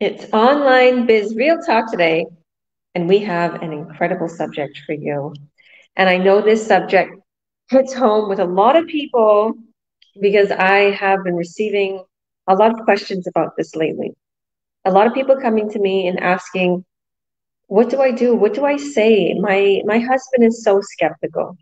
It's Online Biz Real Talk today, and we have an incredible subject for you. And I know this subject hits home with a lot of people because I have been receiving a lot of questions about this lately. A lot of people coming to me and asking, what do I do? What do I say? My my husband is so skeptical.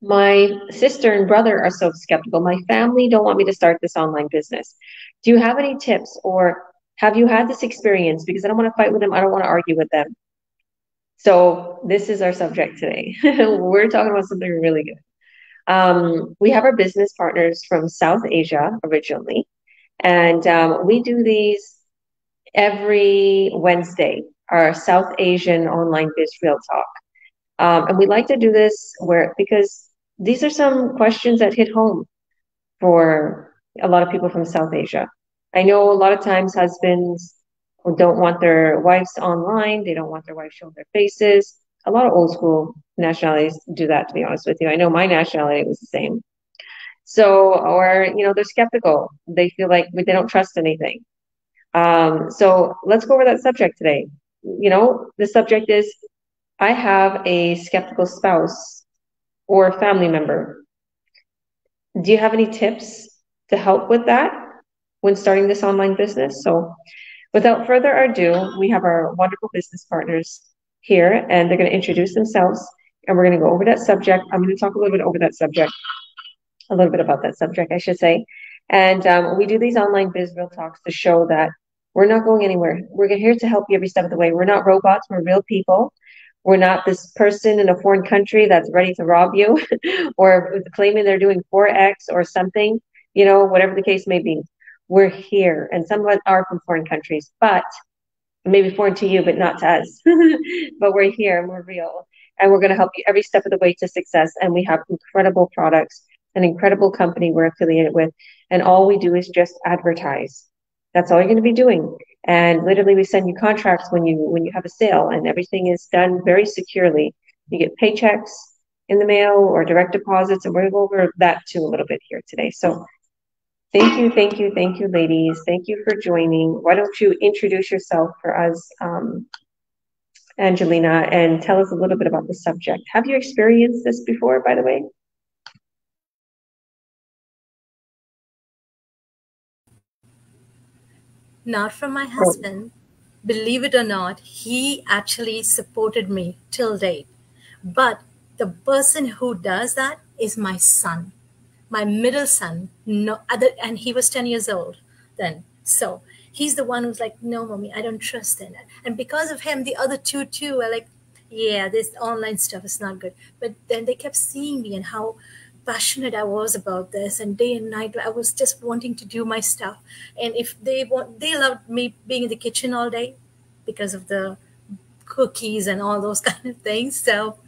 My sister and brother are so skeptical. My family don't want me to start this online business. Do you have any tips or have you had this experience? Because I don't want to fight with them. I don't want to argue with them. So this is our subject today. We're talking about something really good. Um, we have our business partners from South Asia originally, and um, we do these every Wednesday, our South Asian online biz real talk. Um, and we like to do this where because these are some questions that hit home for a lot of people from South Asia. I know a lot of times husbands don't want their wives online, they don't want their wives showing their faces. A lot of old school nationalities do that, to be honest with you. I know my nationality was the same. So, or, you know, they're skeptical. They feel like they don't trust anything. Um, so let's go over that subject today. You know, the subject is I have a skeptical spouse or family member. Do you have any tips to help with that when starting this online business? So, without further ado, we have our wonderful business partners here, and they're going to introduce themselves, and we're going to go over that subject. I'm going to talk a little bit over that subject, a little bit about that subject, I should say. And um, we do these online biz real talks to show that we're not going anywhere. We're here to help you every step of the way. We're not robots. We're real people. We're not this person in a foreign country that's ready to rob you or claiming they're doing Forex or something, you know, whatever the case may be. We're here. And some of us are from foreign countries, but maybe foreign to you, but not to us. but we're here and we're real. And we're going to help you every step of the way to success. And we have incredible products, an incredible company we're affiliated with. And all we do is just advertise. That's all you're going to be doing. And literally, we send you contracts when you when you have a sale, and everything is done very securely. You get paychecks in the mail or direct deposits, and to go over that too a little bit here today. So, thank you, thank you, thank you, ladies. Thank you for joining. Why don't you introduce yourself for us, um, Angelina, and tell us a little bit about the subject. Have you experienced this before, by the way? not from my husband. Believe it or not, he actually supported me till date. But the person who does that is my son, my middle son. No other, and he was ten years old then. So he's the one who's like, "No, mommy, I don't trust in it." And because of him, the other two too are like, "Yeah, this online stuff is not good." But then they kept seeing me and how passionate I was about this, and day and night I was just wanting to do my stuff. And if they want, they loved me being in the kitchen all day because of the cookies and all those kind of things. So,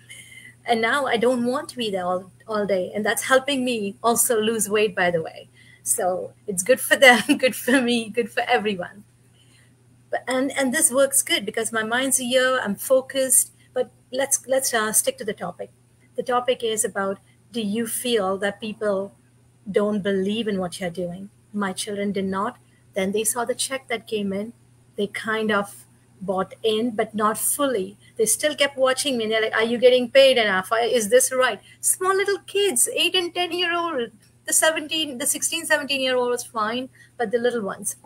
and now I don't want to be there all, all day, and that's helping me also lose weight, by the way. So it's good for them, good for me, good for everyone. But, and and this works good because my mind's here, I'm focused. But let's let's uh, stick to the topic. The topic is about do you feel that people don't believe in what you're doing? My children did not. Then they saw the check that came in. They kind of bought in, but not fully. They still kept watching me. And they're like, Are you getting paid enough? Is this right? Small little kids, eight and 10 year old. The 17, the 16, 17 year old was fine, but the little ones.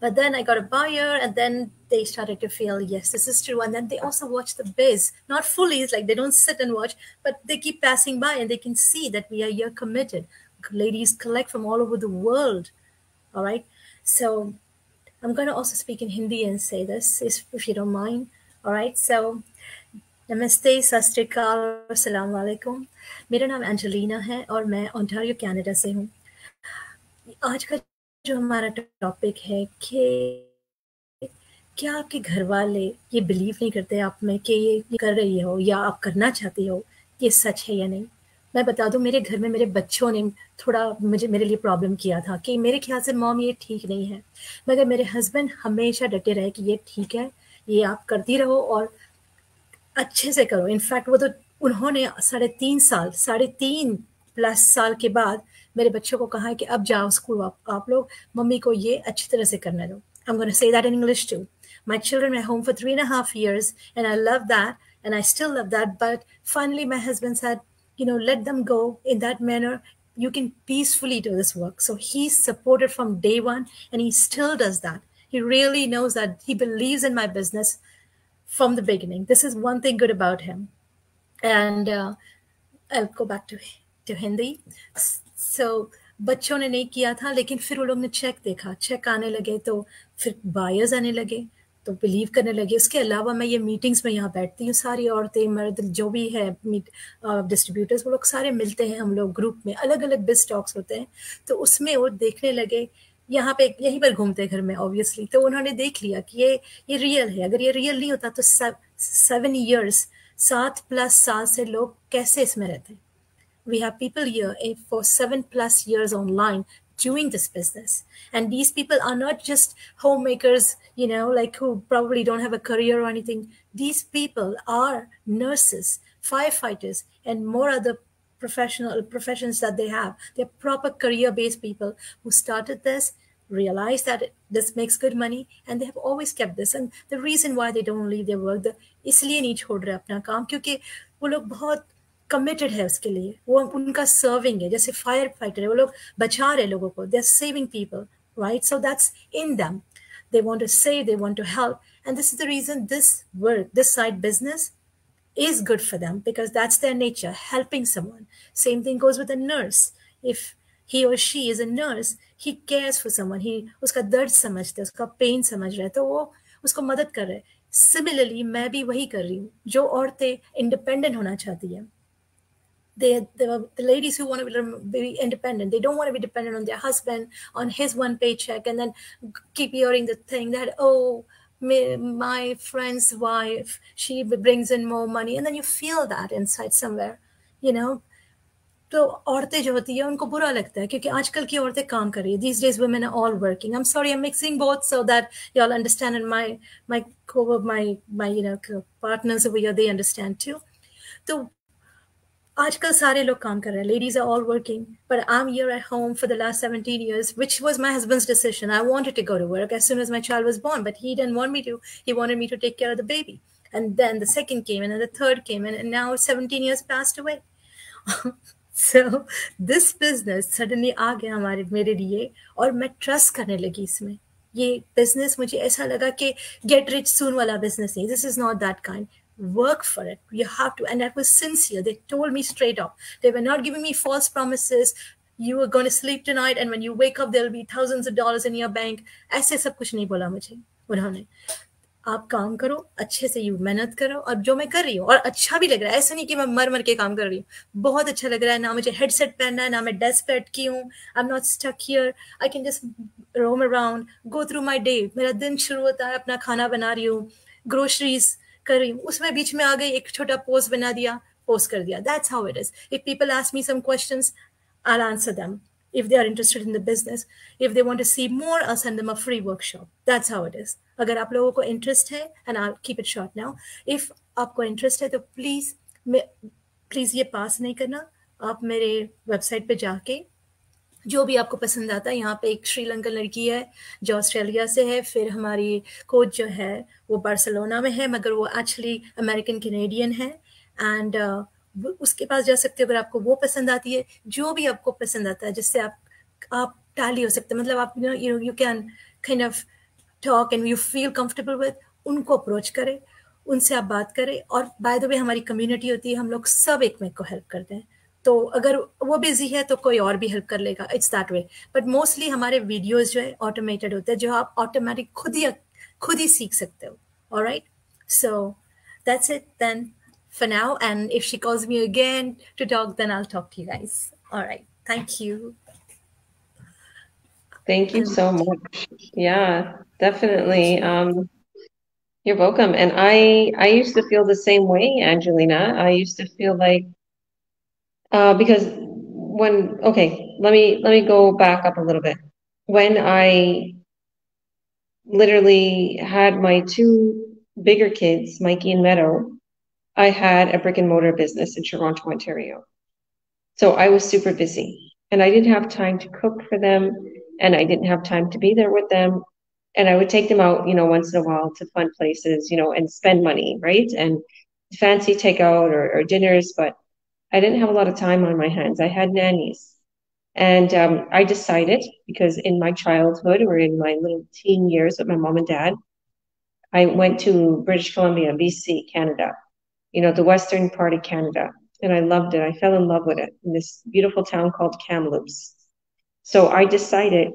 But then I got a buyer, and then they started to feel, yes, this is true. And then they also watch the biz, not fully, it's like they don't sit and watch, but they keep passing by and they can see that we are here committed. Ladies collect from all over the world. All right. So I'm going to also speak in Hindi and say this, if you don't mind. All right. So नमस्ते सत श्रीकाल अस्सलाम वालेकुम मेरा नाम Angelina है और मैं Ontario Canada से हूँ आज का जो हमारा टॉपिक है कि क्या आपके घर वाले ये बिलीव नहीं करते आप में कि ये कर रही हो या आप करना चाहती हो ये सच है या नहीं मैं बता दूँ मेरे घर में मेरे बच्चों ने थोड़ा मुझे मेरे लिए प्रॉब्लम किया था कि मेरे ख्याल से मॉम ये ठीक नहीं है मगर मेरे हस्बैंड हमेशा डटे रहे कि ये ठीक है ये आप करती रहो और अच्छे से करो इनफैक्ट वो तो उन्होंने साढ़े तीन साल साढ़े तीन प्लस साल के बाद मेरे बच्चों को कहा है कि अब जाओ स्कूल आप, आप लोग मम्मी को ये अच्छी तरह से करने दो I'm going to say that in English too. My children were home for three and a half years, and I love that, and I still love that. But finally, you know, let them go in that manner. You can peacefully do this work. So he's supported from day one, and he still does that. He really knows that he believes in my business from the beginning. This is one thing good about him. And uh, I'll go back to to Hindi. So बच्चों ने नहीं किया था लेकिन फिर वो लोग ने चेक देखा चेक आने लगे तो फिर बायर्स आने लगे तो बिलीव करने लगे। उसके अलावा मैं ये मीटिंग्स में यहाँ बैठती हूँ, सारी औरतें, मर्द, जो भी है मीट डिस्ट्रीब्यूटर्स वो लोग सारे मिलते हैं हम लोग ग्रुप में। अलग अलग बिज स्टॉक्स होते हैं। तो उसमें वो देखने लगे, यहाँ पे, यहीं पर घूमते घर में ऑब्वियसली तो उन्होंने देख लिया कि ये ये रियल है। अगर ये रियल नहीं होता तो सेवन ईयर्स सात प्लस साल से लोग कैसे इसमें रहते हैं? We have people for seven plus years online doing this business and these people are not just homemakers you know like who probably don't have a career or anything these people are nurses firefighters and more other professional professions that they have they're proper career based people who started this realize that this makes good money and they have always kept this and the reason why they don't leave their work the इसलिए नहीं छोड़ रहे अपना काम क्योंकि वो लोग बहुत कमिटेड है उसके लिए वो उनका सर्विंग है जैसे फायर फाइटर है वो लोग बचा रहे लोगों को they are saving people right so that's in them they want to save they want to help and this is the reason this work this side business is good for them because that's their nature helping someone same thing goes with a nurse if he or she is a nurse he cares for someone he उसका दर्द समझते उसका pen समझ रहे तो वो उसको मदद कर रहे सिमिलरली मैं भी वही कर रही हूँ जो औरतें इंडिपेंडेंट होना चाहती है they, the, the ladies who want to be independent they don't want to be dependent on their husband on his one paycheck and then keep hearing the thing that oh my, my friend's wife she brings in more money and then you feel that inside somewhere you know तो औरतें जो होती है उनको बुरा लगता है क्योंकि आजकल की औरतें काम कर रही है these days women are all working I am sorry I am mixing both so that you all understand and my my को my my you know partners over here they understand too तो आजकल सारे लोग काम कर रहे हैं ladies are all working but I am here at home for the last seventeen years which was my husband's decision I want to go to work as soon as my child was born but he didn't want me to he want me to take care of the baby and then the second came and and the third and in, and now 17 years passed so this business suddenly आ गया हमारे, मेरे लिए, और मैं trust करने लगी इसमें। ये बिज़नेस मुझे ऐसा लगा कि गेट रिच सून वाला बिज़नेस नहीं this is not that kind work for it. You have to. And that was sincere. They told me straight up. They were not giving me false promises. You are going to sleep tonight, and when you wake up, there'll be thousands of dollars in your bank. ऐसे सब कुछ नहीं बोला मुझे उन्होंने आप काम करो अच्छे से यू मेहनत करो और जो मैं कर रही हूँ और अच्छा भी लग रहा है ऐसा नहीं कि मैं मर मर के काम कर रही हूँ बहुत अच्छा लग रहा है ना मुझे हेडसेट पहनना है ना मैं डेस्क पे अटकी हूँ I am not stuck here I can just roam around go through my day मेरा दिन शुरू होता है अपना खाना बना रही हूँ ग्रोसरीज कर रही हूँ उसमें बीच में आ गई एक छोटा पोस्ट बना दिया पोस्ट कर दिया that's how it is if people ask me some questions I'll answer them if they are interested in the business. If they want to see more, I'll send them a free workshop. That's how it is. अगर आप लोगों को interest है and I keep it short now if आपको interest है तो please please ये पास नहीं करना आप मेरे वेबसाइट पे जाके जो भी आपको पसंद आता है। यहाँ पे एक श्रीलंकन लड़की है जो ऑस्ट्रेलिया से है। फिर हमारी कोच जो है वो बार्सिलोना में है मगर वो एक्चुअली अमेरिकन कैनेडियन है। एंड uh, उसके पास जा सकते हो अगर आपको वो पसंद आती है। जो भी आपको पसंद आता है जिससे आप आप टाली हो सकते मतलब आप you know you can kind of talk and you feel comfortable with उनको अप्रोच करें उनसे आप बात करें। और बाय द वे हमारी कम्युनिटी होती है हम लोग सब एक में को हेल्प करते हैं। तो अगर वो बिजी है तो कोई और भी हेल्प कर लेगा it's that way but mostly हमारे वीडियोस जो है ऑटोमेटेड होते हैं जो आप ऑटोमेटिक खुद ही खुद ही सीख सकते हो all right so that's it then for now and if she calls me again to talk then i'll talk to you guys all right thank you thank you so much yeah definitely um you're welcome and i i used to feel the same way angelina i used to feel like uh, because when okay, let me let me go back up a little bit. When I literally had my two bigger kids, Mikey and Meadow, I had a brick and mortar business in Toronto, Ontario. So I was super busy and I didn't have time to cook for them and I didn't have time to be there with them. and I would take them out, you know, once in a while to fun places, you know, and spend money, right? And fancy takeout or, or dinners, but I didn't have a lot of time on my hands. I had nannies. And um, I decided, because in my childhood or in my little teen years with my mom and dad, I went to British Columbia, BC, Canada, you know, the western part of Canada. And I loved it. I fell in love with it in this beautiful town called Kamloops. So I decided,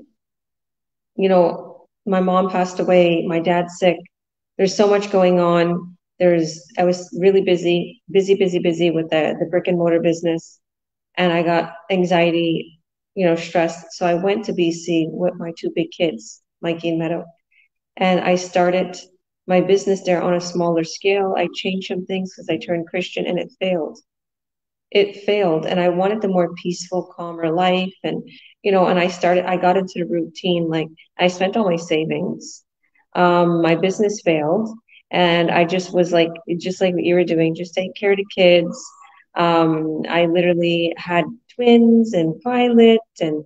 you know, my mom passed away, my dad's sick. There's so much going on. There's I was really busy, busy, busy, busy with the, the brick and mortar business. And I got anxiety, you know, stressed. So I went to BC with my two big kids, Mikey and Meadow. And I started my business there on a smaller scale. I changed some things because I turned Christian and it failed. It failed. And I wanted the more peaceful, calmer life. And, you know, and I started, I got into the routine. Like I spent all my savings. Um, my business failed. And I just was like, just like what you were doing, just take care of the kids. Um, I literally had twins and pilot and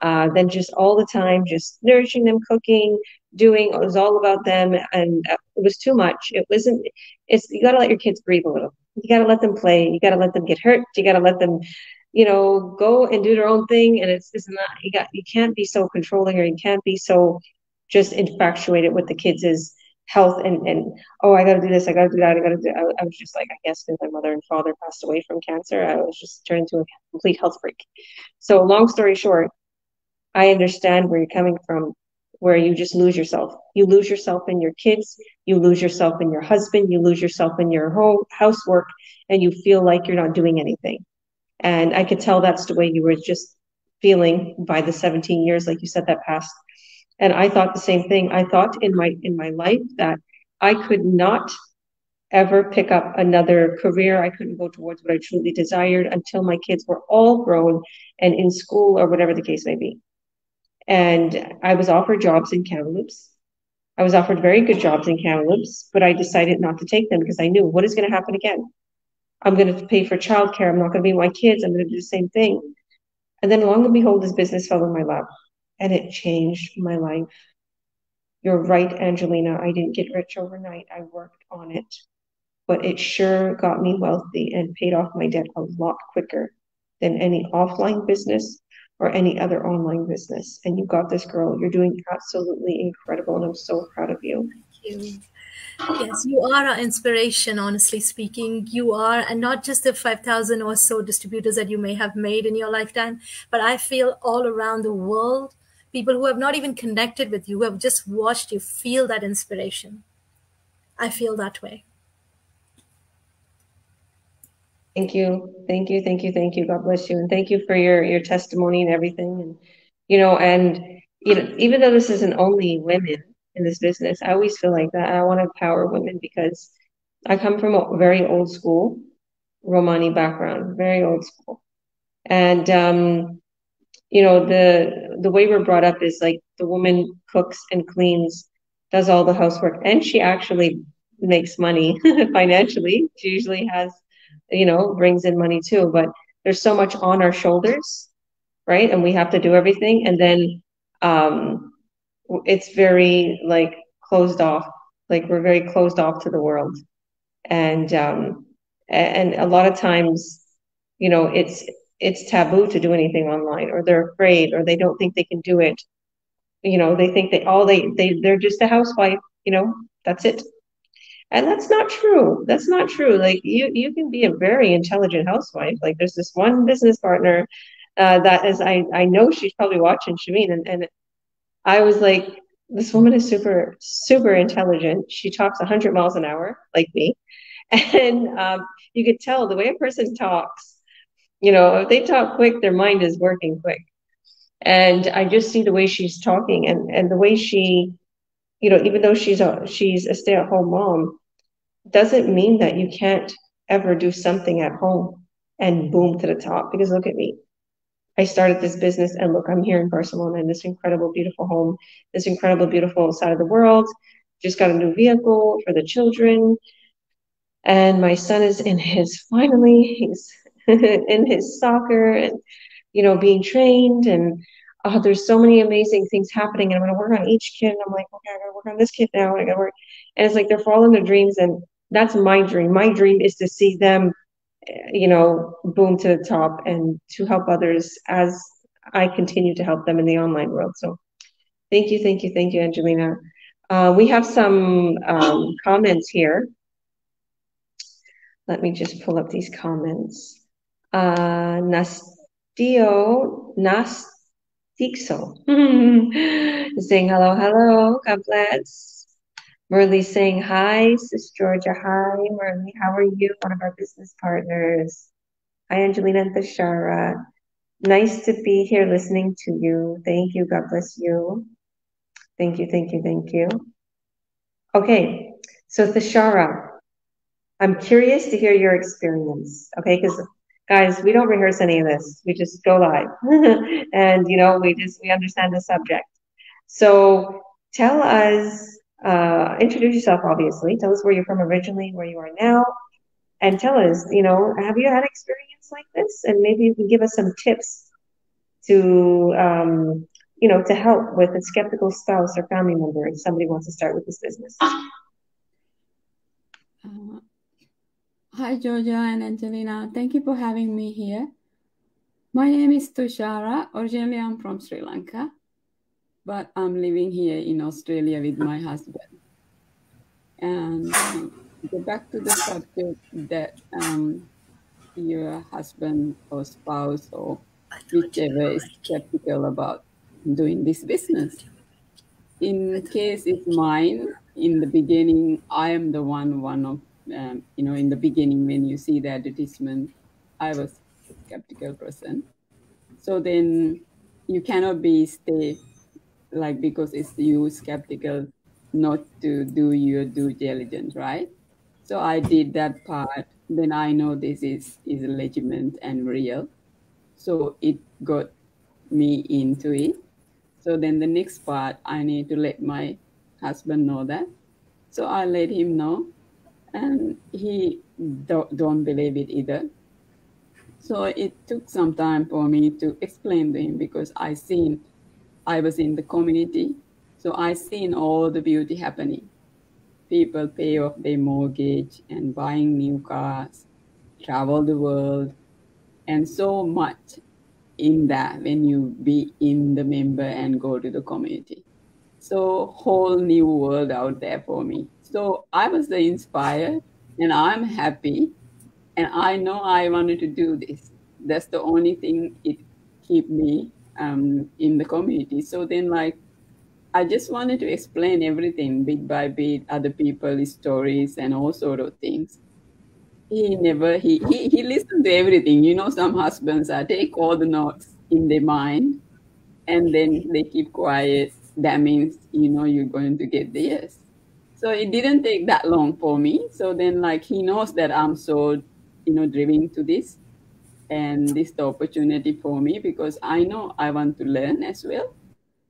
uh, then just all the time, just nourishing them, cooking, doing. It was all about them, and it was too much. It wasn't. It's you got to let your kids breathe a little. You got to let them play. You got to let them get hurt. You got to let them, you know, go and do their own thing. And it's just not. You got. You can't be so controlling, or you can't be so just infatuated with the kids' health and and oh, I got to do this. I got to do that. I got to do. I, I was just like, I guess, because my mother and father passed away from cancer, I was just turned into a complete health freak. So, long story short, I understand where you're coming from where you just lose yourself. You lose yourself in your kids, you lose yourself in your husband, you lose yourself in your whole housework, and you feel like you're not doing anything. And I could tell that's the way you were just feeling by the 17 years, like you said, that passed. And I thought the same thing. I thought in my in my life that I could not ever pick up another career. I couldn't go towards what I truly desired until my kids were all grown and in school or whatever the case may be. And I was offered jobs in Kamloops. I was offered very good jobs in Kamloops, but I decided not to take them because I knew what is going to happen again. I'm going to pay for childcare. I'm not going to be my kids. I'm going to do the same thing. And then, long and behold, this business fell in my lap and it changed my life. You're right, Angelina. I didn't get rich overnight. I worked on it, but it sure got me wealthy and paid off my debt a lot quicker than any offline business or any other online business. And you got this, girl. You're doing absolutely incredible, and I'm so proud of you. Thank you. Yes, you are our inspiration, honestly speaking. You are, and not just the 5,000 or so distributors that you may have made in your lifetime, but I feel all around the world, people who have not even connected with you, who have just watched you, feel that inspiration. I feel that way. Thank you. Thank you. Thank you. Thank you. God bless you. And thank you for your, your testimony and everything. And, you know, and, you know, even though this isn't only women in this business, I always feel like that. I want to empower women because I come from a very old school Romani background, very old school. And, um, you know, the, the way we're brought up is like the woman cooks and cleans, does all the housework, and she actually makes money financially. She usually has you know, brings in money too. But there's so much on our shoulders, right? And we have to do everything. And then um, it's very like closed off. Like we're very closed off to the world. And um, and a lot of times, you know, it's it's taboo to do anything online, or they're afraid, or they don't think they can do it. You know, they think they all they they they're just a housewife. You know, that's it. And that's not true. That's not true. Like you you can be a very intelligent housewife. Like there's this one business partner uh, that is i i know she's probably watching Shameen and, and i was like this woman is super super intelligent. She talks 100 miles an hour like me. And um, you could tell the way a person talks you know if they talk quick their mind is working quick and i just see the way she's talking and and the way she you know even though she's a she's a stay-at-home mom doesn't mean that you can't ever do something at home and boom to the top. Because look at me. I started this business and look, I'm here in Barcelona in this incredible, beautiful home, this incredible, beautiful side of the world. Just got a new vehicle for the children. And my son is in his, finally, he's in his soccer and, you know, being trained. And oh, there's so many amazing things happening, and I'm gonna work on each kid. And I'm like, okay, I gotta work on this kid now. I gotta work, and it's like they're following their dreams, and that's my dream. My dream is to see them, you know, boom to the top and to help others as I continue to help them in the online world. So, thank you, thank you, thank you, Angelina. Uh, we have some um, comments here. Let me just pull up these comments. Uh, Nastio, Nastixo, saying hello, hello, God bless. Merly saying hi, Sis Georgia, hi. Merly, how are you? One of our business partners. Hi, Angelina and Thashara. Nice to be here listening to you. Thank you. God bless you. Thank you, thank you, thank you. Okay, so Thashara, I'm curious to hear your experience, okay? Because guys, we don't rehearse any of this. We just go live. and you know, we just we understand the subject. So tell us, uh, introduce yourself, obviously. Tell us where you're from originally, where you are now, and tell us, you know, have you had experience like this? And maybe you can give us some tips to um, you know, to help with a skeptical spouse or family member if somebody wants to start with this business. Uh, hi, Georgia and Angelina. Thank you for having me here. My name is Tushara. Originally, I'm from Sri Lanka, but I'm living here in Australia with my husband. And um, go back to the subject that um, your husband or spouse or whichever is skeptical about doing this business. In case it's mine, in the beginning, I am the one, one of, um, you know, in the beginning when you see the advertisement, I was a skeptical person. So then you cannot be stay like because it's you skeptical not to do your due diligence, right? So I did that part. Then I know this is is legitimate and real. So it got me into it. So then the next part, I need to let my husband know that. So I let him know, and he don't, don't believe it either. So it took some time for me to explain to him because I seen, I was in the community, so I seen all the beauty happening. People pay off their mortgage and buying new cars, travel the world, and so much in that when you be in the member and go to the community. So whole new world out there for me. So I was the inspired and I'm happy and I know I wanted to do this. That's the only thing it keep me um, in the community. So then like I just wanted to explain everything bit by bit, other people's stories and all sort of things he never he, he he listened to everything you know some husbands are take all the notes in their mind and then they keep quiet that means you know you're going to get the yes so it didn't take that long for me. So then like he knows that i'm so you know driven to this. And this the opportunity for me because i know i want to learn as well.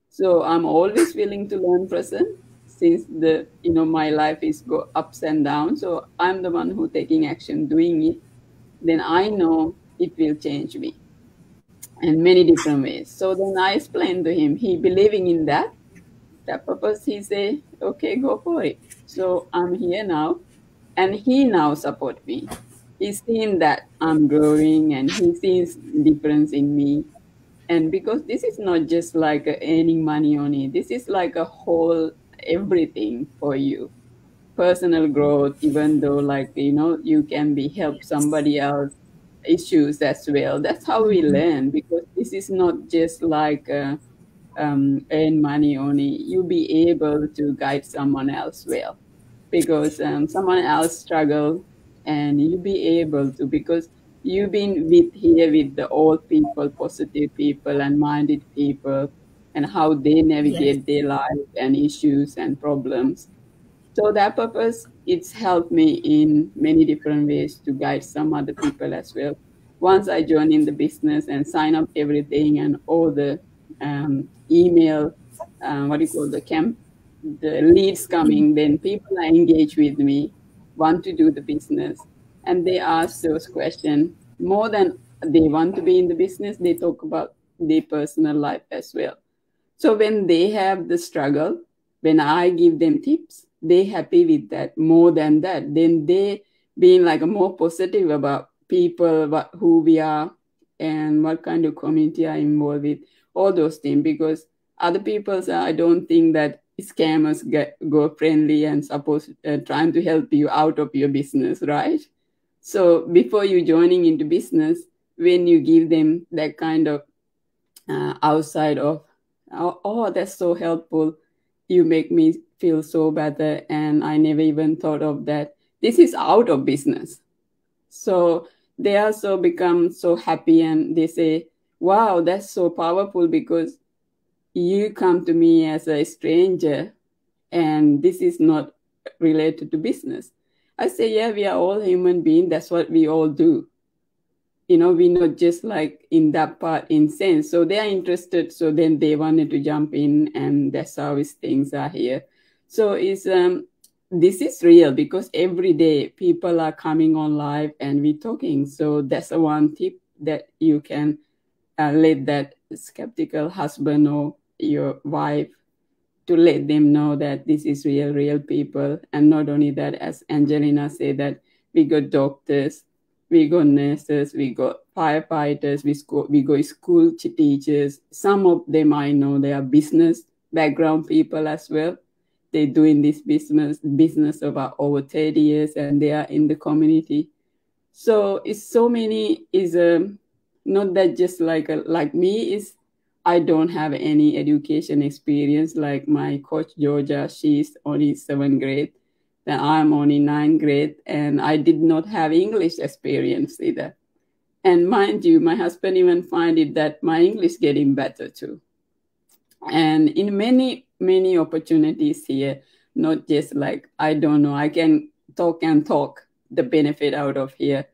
So i'm always willing to learn present since the you know my life is go ups and downs. So i'm the one who taking action doing it. Then i know it will change me in many different ways. So then i explained to him he believing in that that purpose he say okay go for it. So i'm here now and he now support me. He's seen that i'm growing and he sees difference in me. And because this is not just like earning money on it this is like a whole everything for you. Personal growth even though like you know you can be help somebody else issues as well that's how we mm-hmm. learn because this is not just like uh, um, earn money only You'll be able to guide someone else well because um, someone else struggle and you'll be able to because you've been with here with the old people positive people and minded people and how they navigate yes. their life and issues and problems. So that purpose, it's helped me in many different ways to guide some other people as well. Once I join in the business and sign up everything and all the um, email, uh, what do you call the camp, the leads coming, then people are engaged with me, want to do the business, and they ask those questions more than they want to be in the business. They talk about their personal life as well. So when they have the struggle, when I give them tips, they happy with that more than that. Then they being like more positive about people, what, who we are, and what kind of community are involved with, all those things. Because other people, I don't think that scammers get go friendly and suppose uh, trying to help you out of your business, right? So before you joining into business, when you give them that kind of uh, outside of, oh, oh, that's so helpful, you make me feel so better, and I never even thought of that. This is out of business. So they also become so happy and they say, wow, that's so powerful because you come to me as a stranger and this is not related to business. I say, yeah, we are all human beings. That's what we all do. You know, we're not just like in that part in sense. So they are interested. So then they wanted to jump in and that's how these things are here. So it's um this is real because every day people are coming on live and we're talking. So that's a one tip that you can uh, let that skeptical husband or your wife to let them know that this is real, real people. And not only that, as Angelina said, that we got doctors, we got nurses, we got firefighters, we, go, we go school teachers. Some of them I know they are business background people as well. They're doing this business business about over 30 years and they are in the community. So it's so many is um, not that just like a, like me is I don't have any education experience like my coach Georgia. She's only seventh grade. Then I'm only ninth grade, and I did not have English experience either. And mind you, my husband even find it that my English getting better too. And in many many opportunities here, not just like I don't know, I can talk and talk the benefit out of here,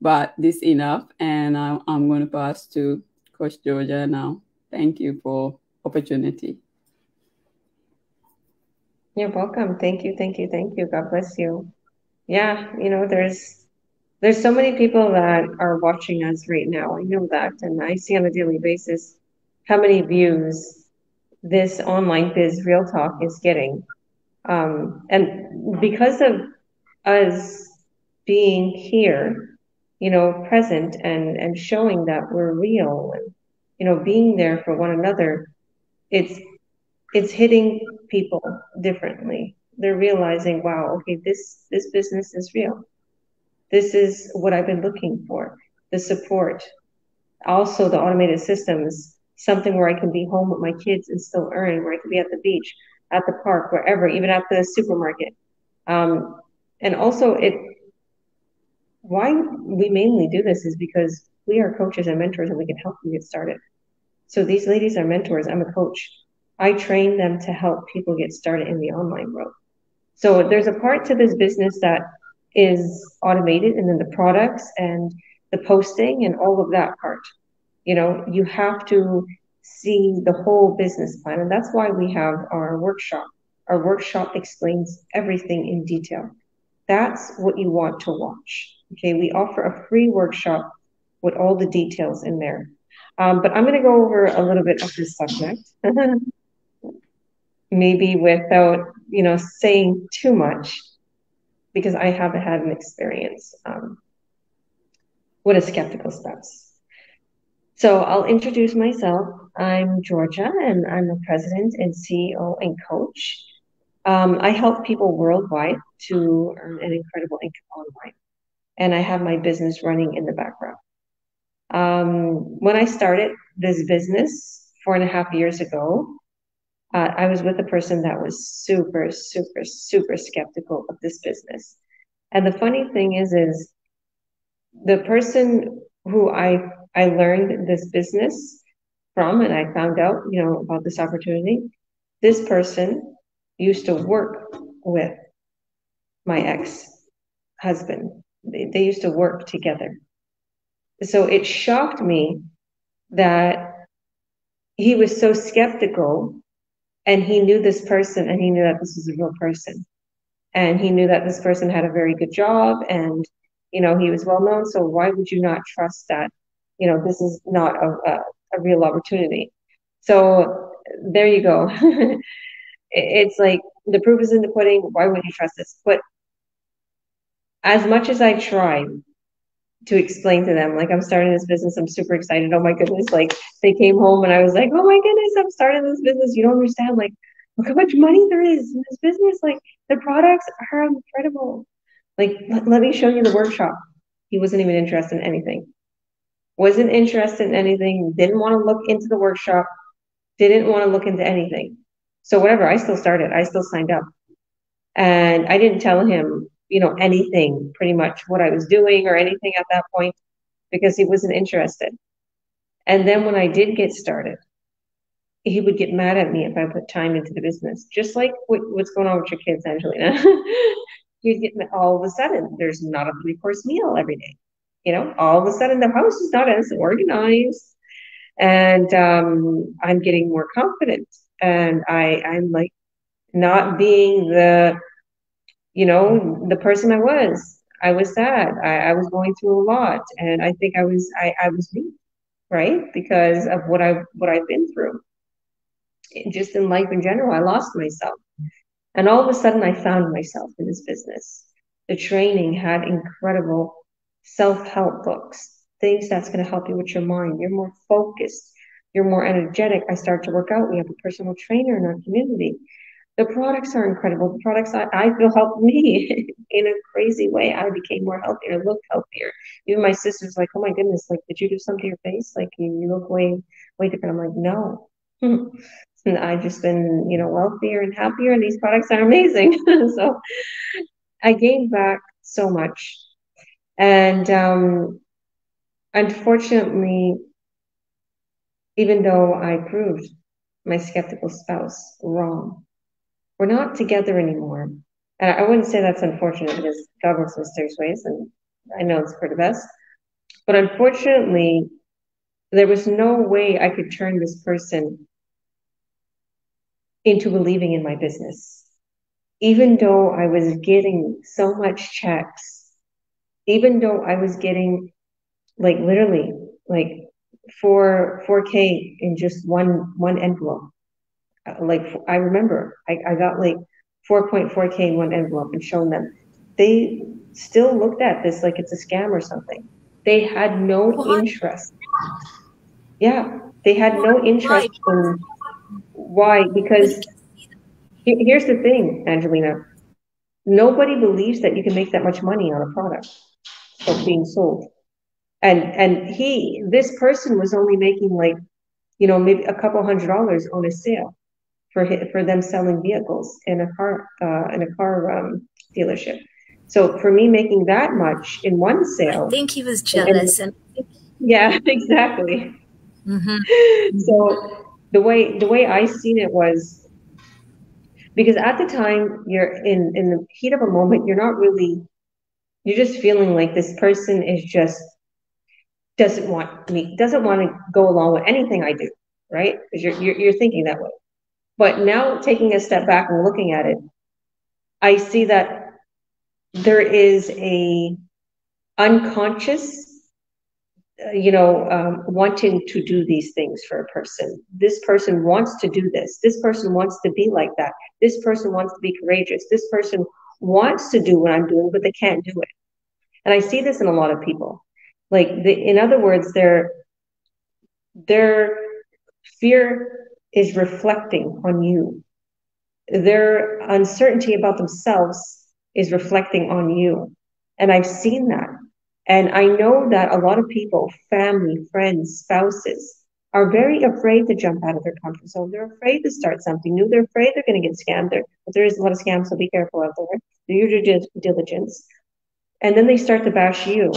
but this enough. And I, I'm going to pass to Coach Georgia now. Thank you for opportunity. You're welcome. Thank you, thank you, thank you. God bless you. Yeah, you know, there's there's so many people that are watching us right now. I know that, and I see on a daily basis how many views this online biz real talk is getting. Um, and because of us being here, you know, present and and showing that we're real and you know, being there for one another, it's it's hitting people differently. They're realizing, wow, okay, this this business is real. This is what I've been looking for. The support, also the automated systems, something where I can be home with my kids and still earn, where I can be at the beach, at the park, wherever, even at the supermarket. Um, and also, it why we mainly do this is because we are coaches and mentors and we can help you get started. So these ladies are mentors. I'm a coach. I train them to help people get started in the online world. So there's a part to this business that is automated and then the products and the posting and all of that part. You know, you have to see the whole business plan. And that's why we have our workshop. Our workshop explains everything in detail. That's what you want to watch. Okay, we offer a free workshop with all the details in there. Um, but I'm going to go over a little bit of this subject, maybe without, you know, saying too much, because I haven't had an experience um, with a skeptical spouse. So I'll introduce myself. I'm Georgia, and I'm a president and CEO and coach. Um, I help people worldwide to earn an incredible income online, and I have my business running in the background. Um, when I started this business four and a half years ago, uh, I was with a person that was super, super, super skeptical of this business. And the funny thing is, is the person who I I learned this business from, and I found out, you know, about this opportunity. This person used to work with my ex husband. They, they used to work together. So it shocked me that he was so skeptical and he knew this person and he knew that this was a real person. And he knew that this person had a very good job and, you know, he was well known. So why would you not trust that, you know, this is not a, a, a real opportunity. So there you go. it's like the proof is in the pudding. Why would you trust this? But as much as I tried to explain to them, like I'm starting this business, I'm super excited. Oh my goodness. Like they came home and I was like, oh my goodness, I'm starting this business. You don't understand. Like, look how much money there is in this business. Like the products are incredible. Like, let, let me show you the workshop. He wasn't even interested in anything. Wasn't interested in anything. Didn't want to look into the workshop. Didn't want to look into anything. So whatever, I still started. I still signed up. And I didn't tell him, you know, anything, pretty much what I was doing or anything at that point, because he wasn't interested. And then when I did get started, he would get mad at me if I put time into the business, just like what, what's going on with your kids, Angelina. You'd get all of a sudden there's not a three course meal every day. You know, all of a sudden the house is not as organized, and um, I'm getting more confident, and I I'm like not being the you know the person I was. I was sad. I, I was going through a lot, and I think I was I, I was weak, right, because of what I what I've been through just in life in general, I lost myself. And all of a sudden, I found myself in this business. The training had incredible self help books, things that's going to help you with your mind. You're more focused, you're more energetic. I start to work out. We have a personal trainer in our community. The products are incredible. The products I, I feel helped me in a crazy way. I became more healthier, looked healthier. Even my sister's like, "Oh my goodness! Like, did you do something to your face? Like, you, you look way, way different." I'm like, "No, and I've just been, you know, wealthier and happier, and these products are amazing. so I gained back so much. And um, unfortunately, even though I proved my skeptical spouse wrong, we're not together anymore. And I wouldn't say that's unfortunate because God works in mysterious ways, and I know it's for the best. But unfortunately, there was no way I could turn this person into believing in my business. Even though I was getting so much checks, even though I was getting like literally like four four K in just one one envelope. Uh, like I remember I, I got like 4.4K in one envelope and shown them. They still looked at this like it's a scam or something. They had no what? interest. Yeah, they had no interest in why? Because here's the thing, Angelina. Nobody believes that you can make that much money on a product that's being sold. And and he, this person was only making like, you know, maybe a couple hundred dollars on a sale for for them selling vehicles in a car uh, in a car um, dealership. So for me making that much in one sale, I think he was jealous. And, and yeah, exactly. Mm-hmm. So the way the way I seen it was because at the time you're in in the heat of a moment, you're not really you're just feeling like this person is just doesn't want me doesn't want to go along with anything I do, right? Because you're, you're you're thinking that way. But now taking a step back and looking at it, I see that there is a unconscious uh, you know, um, wanting to do these things for a person. This person wants to do this. This person wants to be like that. This person wants to be courageous. This person wants to do what I'm doing, but they can't do it. And I see this in a lot of people. Like, the, in other words, their their fear is reflecting on you. Their uncertainty about themselves is reflecting on you. And I've seen that. And I know that a lot of people, family, friends, spouses, are very afraid to jump out of their comfort zone. They're afraid to start something new. They're afraid they're going to get scammed. There, but there is a lot of scams, so be careful out there. Do your due diligence. And then they start to bash you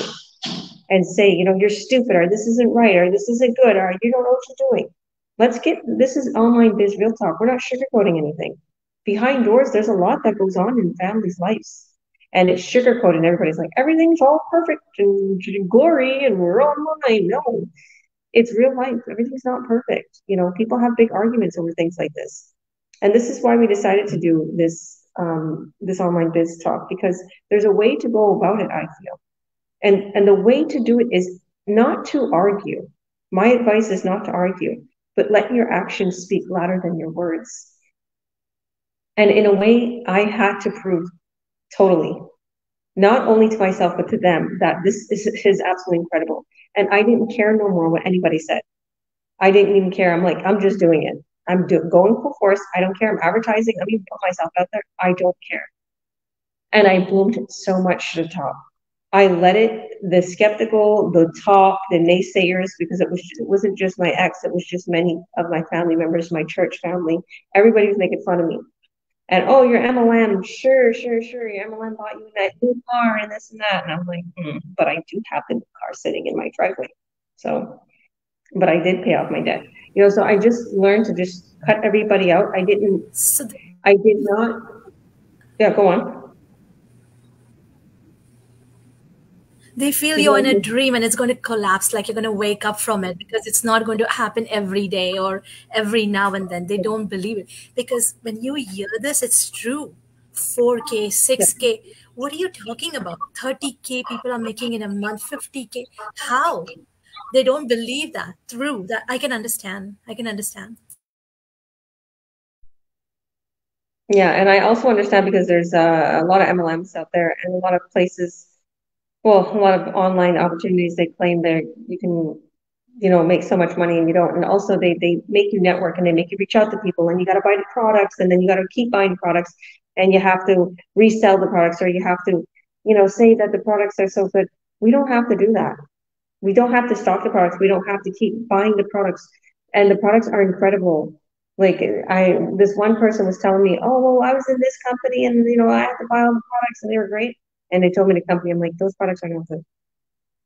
and say, you know, you're stupid, or this isn't right, or this isn't good, or you don't know what you're doing. Let's get this is online biz real talk. We're not sugarcoating anything. Behind doors, there's a lot that goes on in families' lives. And it's sugarcoated everybody's like everything's all perfect and glory and we're online. No. It's real life. Everything's not perfect. You know people have big arguments over things like this. And this is why we decided to do this um, this online biz talk because there's a way to go about it i feel. And and the way to do it is not to argue. My advice is not to argue, but let your actions speak louder than your words. And in a way, I had to prove totally, not only to myself, but to them that this is, is absolutely incredible. And I didn't care no more what anybody said. I didn't even care. I'm like, I'm just doing it. I'm do- going full force. I don't care. I'm advertising. I'm even put myself out there. I don't care. And I bloomed so much to the top. I let it, the skeptical, the talk, the naysayers, because it was it wasn't just my ex, it was just many of my family members, my church family. Everybody was making fun of me. And oh, your MLM, sure, sure, sure. Your MLM bought you that new car and this and that. And I'm like, mm, but I do have the car sitting in my driveway. So, but I did pay off my debt. You know, so I just learned to just cut everybody out. I didn't, So I did not. Yeah, go on. They feel you're in a dream and it's going to collapse like you're going to wake up from it because it's not going to happen every day or every now and then. They don't believe it. Because when you hear this it's true. 4k 6k what are you talking about? 30k people are making in a month 50k how? They don't believe that. Through that i can understand. I can understand. Yeah, and I also understand because there's uh, a lot of MLMs out there and a lot of places, well, a lot of online opportunities. They claim they you can, you know, make so much money and you don't. And also they they make you network and they make you reach out to people and you got to buy the products and then you got to keep buying products and you have to resell the products or you have to, you know, say that the products are so good. We don't have to do that. We don't have to stock the products. We don't have to keep buying the products, and the products are incredible like I this one person was telling me, oh well, I was in this company and you know I had to buy all the products and they were great. And they told me the company, I'm like, those products are not good.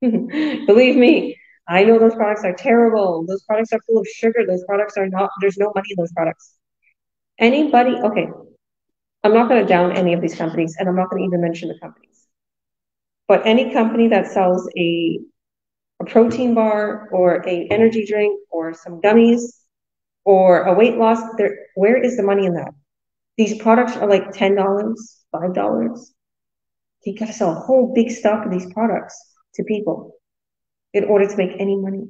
Believe me, I know those products are terrible. Those products are full of sugar. Those products are not. There's no money in those products. Anybody? Okay, I'm not going to down any of these companies, and I'm not going to even mention the companies. But any company that sells a a protein bar or a energy drink or some gummies or a weight loss, where is the money in that? These products are like $10, $5. You got to sell a whole big stock of these products to people in order to make any money.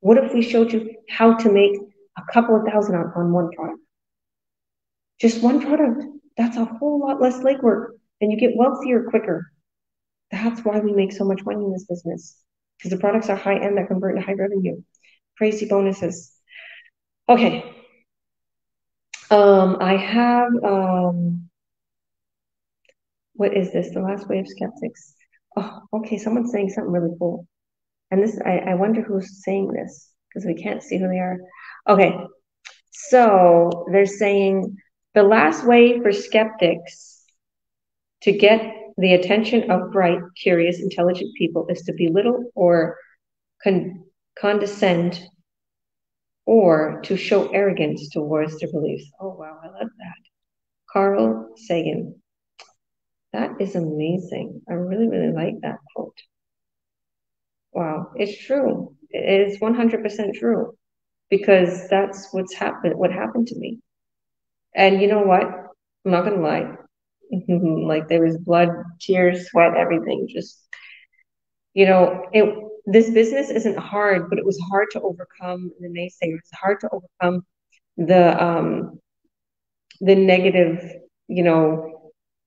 What if we showed you how to make a couple of thousand on, on one product? Just one product. That's a whole lot less legwork and you get wealthier quicker. That's why we make so much money in this business because the products are high end that convert into high revenue. Crazy bonuses. Okay. Um, I have, um, what is this? The last wave skeptics. Oh, okay. Someone's saying something really cool. And this, I, I wonder who's saying this because we can't see who they are. Okay. So they're saying the last way for skeptics to get the attention of bright, curious, intelligent people is to belittle or con- condescend or to show arrogance towards their beliefs. Oh, wow, I love that. Carl Sagan. That is amazing. I really, really like that quote. Wow, it's true. It is 100% true because that's what's happened, what happened to me. And you know what? I'm not going to lie. like there was blood, tears, sweat, everything. Just, you know, it, this business isn't hard, but it was hard to overcome the naysayers. It's hard to overcome the um, the negative, you know,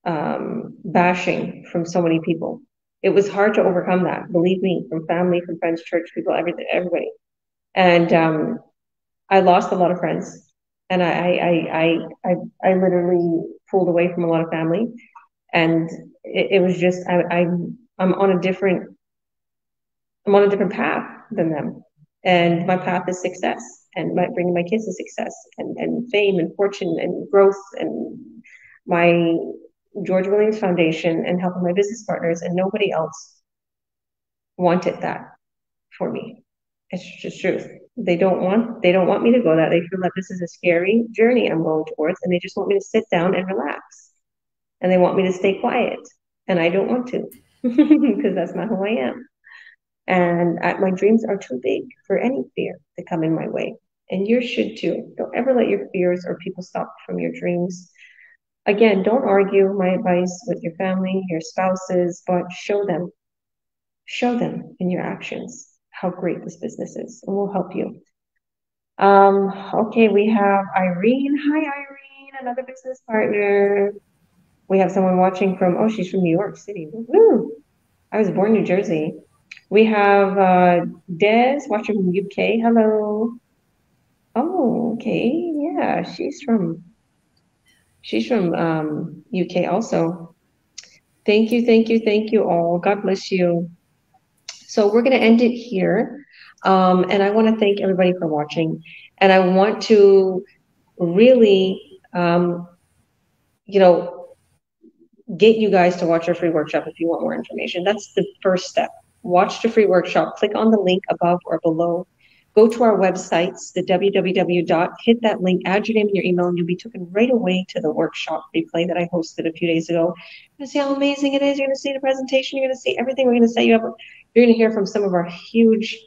um, bashing from so many people. It was hard to overcome that. Believe me, from family, from friends, church people, everything, everybody. And um, I lost a lot of friends, and I, I, I, I, I literally pulled away from a lot of family, and it, it was just I, I, I'm on a different I'm on a different path than them. And my path is success and my, bringing my kids to success and, and fame and fortune and growth and my George Williams Foundation and helping my business partners. And nobody else wanted that for me. It's just truth. They don't want they don't want me to go that. They feel that this is a scary journey I'm going towards, and they just want me to sit down and relax. And they want me to stay quiet. And I don't want to because that's not who I am. And my dreams are too big for any fear to come in my way. And yours should too. Don't ever let your fears or people stop from your dreams. Again, don't argue my advice with your family, your spouses, but show them. Show them in your actions how great this business is, and we'll help you. Um, okay, we have Irene. Hi, Irene, another business partner. We have someone watching from, oh, she's from New York City. Woo! I was born New Jersey. We have uh, Des watching from UK. Hello. Oh, okay. Yeah, she's from she's from um, UK also. Thank you, thank you, thank you all. God bless you. So we're going to end it here. Um, and I want to thank everybody for watching. And I want to really, um, you know, get you guys to watch our free workshop if you want more information. That's the first step. Watch the free workshop. Click on the link above or below. Go to our websites, the www. Dot, hit that link, add your name and your email, and you'll be taken right away to the workshop replay that I hosted a few days ago. You're to see how amazing it is. You're to see the presentation. You're to see everything. We're to set you up. You're to hear from some of our huge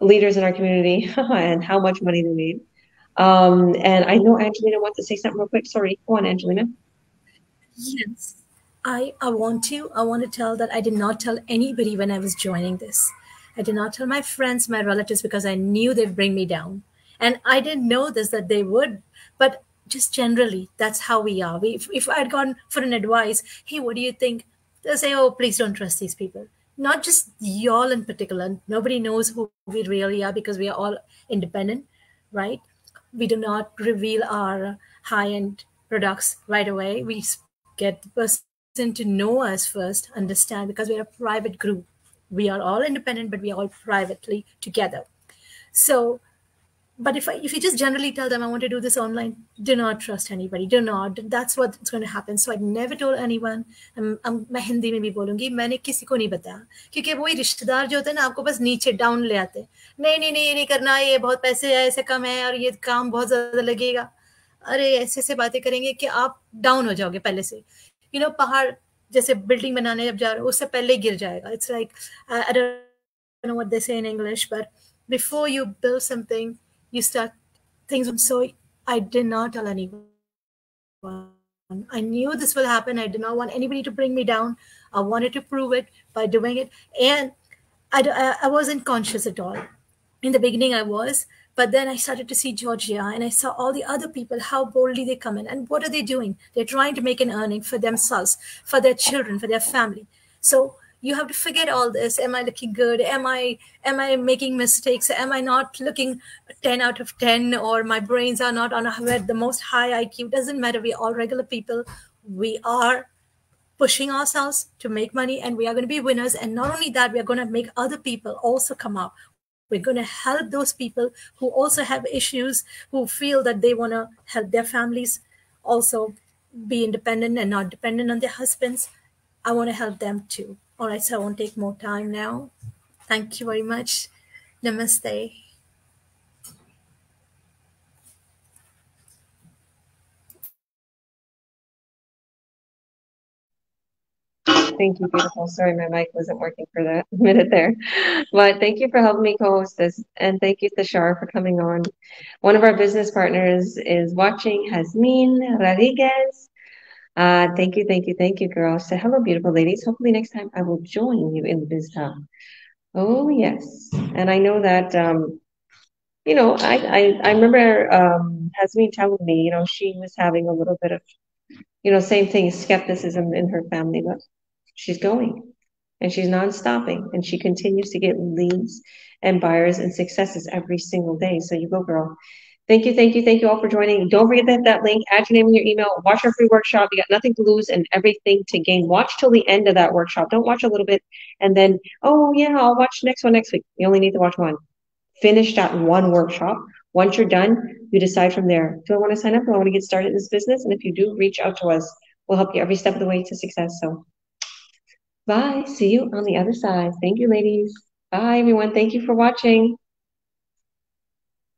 leaders in our community and how much money they made. Um, and I know Angelina wants to say something real quick. Sorry, go on, Angelina. Yes, I, I want to. I want to tell that I did not tell anybody when I was joining this. I did not tell my friends, my relatives, because I knew they'd bring me down. And I didn't know this that they would, but just generally, that's how we are. We, if, if I'd gone for an advice, hey, what do you think? They'll say, oh, please don't trust these people. Not just y'all in particular. Nobody knows who we really are because we are all independent, right? We do not reveal our high end products right away. We get the person to know us first, understand, because we're a private group we are all independent, but we are all privately together. So, but if I, if you just generally tell them I want to do this online, do not trust anybody. Do not. That's what's going to happen. So I never told anyone. I'm, I'm, मैं हिंदी में भी बोलूँगी मैंने किसी को नहीं बताया क्योंकि वही रिश्तेदार जो होते हैं ना आपको बस नीचे डाउन ले आते नहीं नहीं नहीं ये नहीं करना ये बहुत पैसे है ऐसे कम है और ये काम बहुत ज़्यादा लगेगा अरे ऐसे ऐसे बातें करेंगे कि आप डाउन हो जाओगे पहले से यू नो पहाड़ जैसे बिल्डिंग बनाने जब जा रहे हो उससे पहले गिर जाएगा it's like I don't know what they say in English but before you build something you start things so i did not tell anyone i knew this will happen i did not want anybody to bring me down i wanted to prove it by doing it and i, I, I wasn't conscious at all in the beginning i was but then I started to see Georgia and I saw all the other people, how boldly they come in. And what are they doing? They're trying to make an earning for themselves, for their children, for their family. So you have to forget all this. Am I looking good? Am I am I making mistakes? Am I not looking 10 out of 10 or my brains are not on a, the most high IQ? Doesn't matter. We're all regular people. We are pushing ourselves to make money and we are going to be winners. And not only that, we are going to make other people also come up we're going to help those people who also have issues, who feel that they want to help their families also be independent and not dependent on their husbands. I want to help them too. All right, so I won't take more time now. Thank you very much. Namaste. Thank you, beautiful. Sorry, my mic wasn't working for that minute there. But thank you for helping me co-host this. And thank you, Tashar, for coming on. One of our business partners is watching, Hasmin Rodriguez. Uh, thank you, thank you, thank you, girls. Say hello, beautiful ladies. Hopefully next time I will join you in the biz Oh, yes. And I know that, um, you know, I, I, I remember um, Hasmin telling me, you know, she was having a little bit of, you know, same thing, skepticism in her family, but she's going and she's non-stopping and she continues to get leads and buyers and successes every single day. So you go, girl. Thank you, thank you, thank you all for joining. Don't forget that, that link, add your name in your email, watch our free workshop. You got nothing to lose and everything to gain. Watch till the end of that workshop. Don't watch a little bit and then, oh yeah, I'll watch next one next week. You only need to watch one. Finish that one workshop. Once you're done, you decide from there. Do I want to sign up? Do I want to get started in this business? And if you do, reach out to us. We'll help you every step of the way to success. So Bye. See you on the other side. Thank you, ladies. Bye, everyone. Thank you for watching.